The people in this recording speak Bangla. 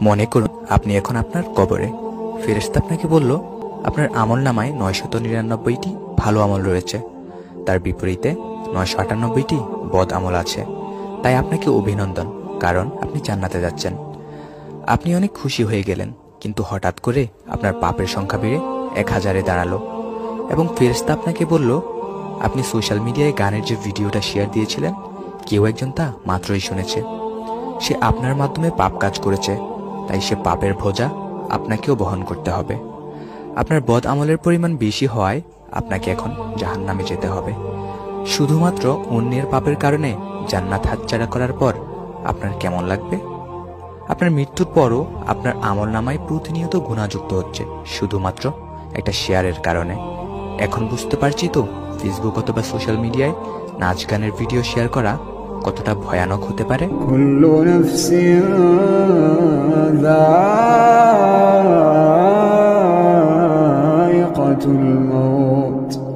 মনে করুন, আপনি এখন আপনার কবরে। ফেরেশতা আপনাকে বলল, আপনার আমল নামায় নয়শত নিরানব্বইটি ভালো আমল রয়েছে। তার বিপরীতে নয়শো আটানব্বইটি বদ আমল আছে। তাই আপনাকে অভিনন্দন, কারণ আপনি জান্নাতে যাচ্ছেন। আপনি অনেক খুশি হয়ে গেলেন, কিন্তু হঠাৎ করে আপনার পাপের সংখ্যা বেড়ে এক হাজারে দাঁড়াল। এবং ফেরেশতা আপনাকে বলল, আপনি সোশ্যাল মিডিয়ায় গানের যে ভিডিওটা শেয়ার দিয়েছিলেন, কেউ একজন তা মাত্রই শুনেছে। সে আপনার মাধ্যমে পাপ কাজ করেছে। তাই সে পাপের ভোজা আপনাকেও বহন করতে হবে। আপনার বদ আমলের পরিমাণ বেশি হওয়ায় আপনাকে এখন জাহান নামে যেতে হবে। শুধুমাত্র অন্যের পাপের কারণে জান্নাত হাতছাড়া করার পর আপনার কেমন লাগবে? আপনার মৃত্যুর পরও আপনার আমল নামায় প্রতিনিয়ত গুণাযুক্ত হচ্ছে, শুধুমাত্র একটা শেয়ারের কারণে। এখন বুঝতে পারছি তো ফেসবুক অথবা সোশ্যাল মিডিয়ায় নাচ গানের ভিডিও শেয়ার করা কতটা ভয়ানক হতে পারে? ذائقة الموت.